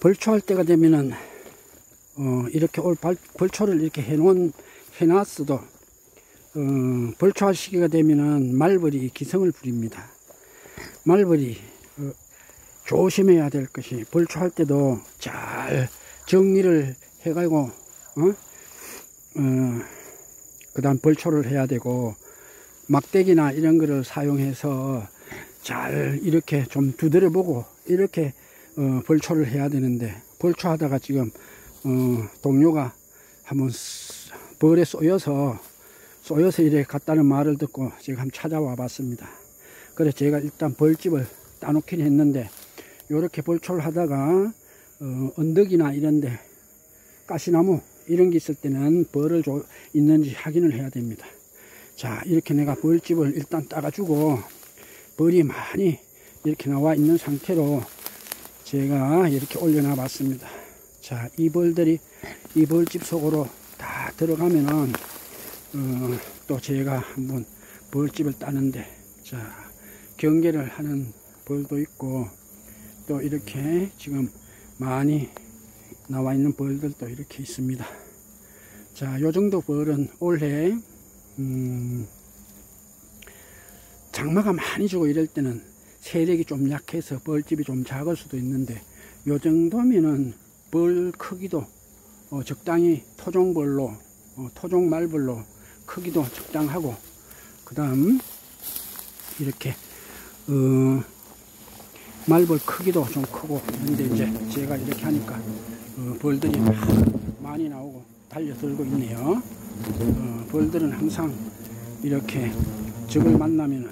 벌초할 때가 되면은 어, 이렇게 올 발, 벌초를 이렇게 해놓은 해놨어도 어, 벌초할 시기가 되면은 말벌이 기성을 부립니다. 말벌이 어, 조심해야 될 것이 벌초할 때도 잘 정리를 해가지고 어? 어, 그다음 벌초를 해야 되고 막대기나 이런 거를 사용해서 잘 이렇게 좀 두드려 보고 이렇게 어, 벌초를 해야 되는데 벌초하다가 지금 어, 동료가 한번 벌에 쏘여서 쏘여서 이래 갔다는 말을 듣고 제가 한번 찾아와 봤습니다. 그래서 제가 일단 벌집을 따놓긴 했는데 이렇게 벌초를 하다가 어, 언덕이나 이런데 가시나무 이런 게 있을 때는 벌을 줘, 있는지 확인을 해야 됩니다. 자 이렇게 내가 벌집을 일단 따가지고 벌이 많이 이렇게 나와 있는 상태로 제가 이렇게 올려놔 봤습니다. 자, 이 벌들이 이 벌집 속으로 다 들어가면은 어, 또 제가 한번 벌집을 따는데 자, 경계를 하는 벌도 있고 또 이렇게 지금 많이 나와 있는 벌들도 이렇게 있습니다. 자, 요 정도 벌은 올해 음, 장마가 많이 주고 이럴 때는 세력이 좀 약해서 벌집이 좀 작을 수도 있는데 요 정도면은 벌 크기도 어, 적당히 토종벌로 어, 토종 말벌로 크기도 적당하고 그 다음 이렇게 어, 말벌 크기도 좀 크고 근데 이제 제가 이렇게 하니까 어, 벌들이 많이 나오고 달려들고 있네요. 어, 벌들은 항상 이렇게 적을 만나면은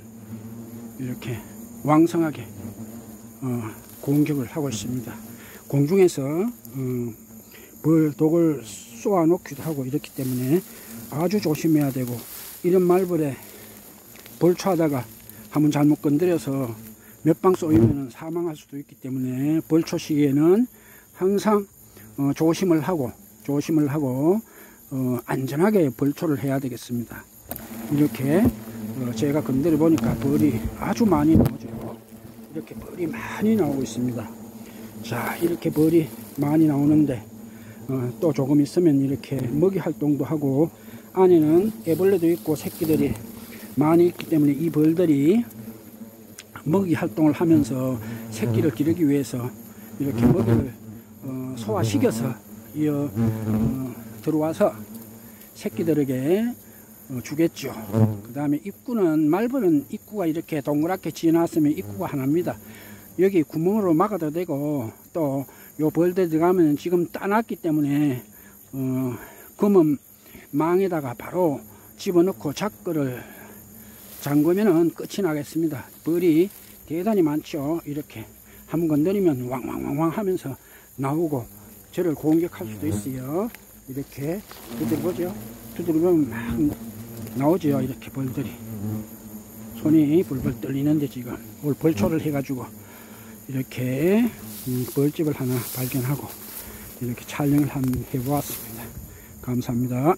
이렇게 왕성하게 어, 공격을 하고 있습니다. 공중에서 어, 벌 독을 쏘아 놓기도 하고 이렇기 때문에 아주 조심해야 되고 이런 말벌에 벌초하다가 한번 잘못 건드려서 몇 방 쏘이면 사망할 수도 있기 때문에 벌초 시기에는 항상 어, 조심을 하고 조심을 하고 어, 안전하게 벌초를 해야 되겠습니다. 이렇게 어, 제가 건드려 보니까 벌이 아주 많이 나오죠. 이렇게 벌이 많이 나오고 있습니다. 자, 이렇게 벌이 많이 나오는데 어, 또 조금 있으면 이렇게 먹이 활동도 하고 안에는 애벌레도 있고 새끼들이 많이 있기 때문에 이 벌들이 먹이 활동을 하면서 새끼를 기르기 위해서 이렇게 먹이를 어, 소화시켜서 이어 어, 들어와서 새끼들에게 어, 주겠죠. 그 다음에 입구는 말벌은 입구가 이렇게 동그랗게 지어놨으면 입구가 하나입니다. 여기 구멍으로 막아도 되고 또 요 벌들 들어가면 지금 따놨기 때문에 어, 검은 망에다가 바로 집어넣고 작거를 잠그면은 끝이 나겠습니다. 벌이 대단히 많죠. 이렇게 한번 건드리면 왕왕왕왕 하면서 나오고 저를 공격할 수도 있어요. 이렇게 두드려 보죠. 두드려보면 막 나오죠. 이렇게 벌들이. 손이 불불 떨리는데 지금 오늘 벌초를 해가지고 이렇게 벌집을 하나 발견하고 이렇게 촬영을 한번 해보았습니다. 감사합니다.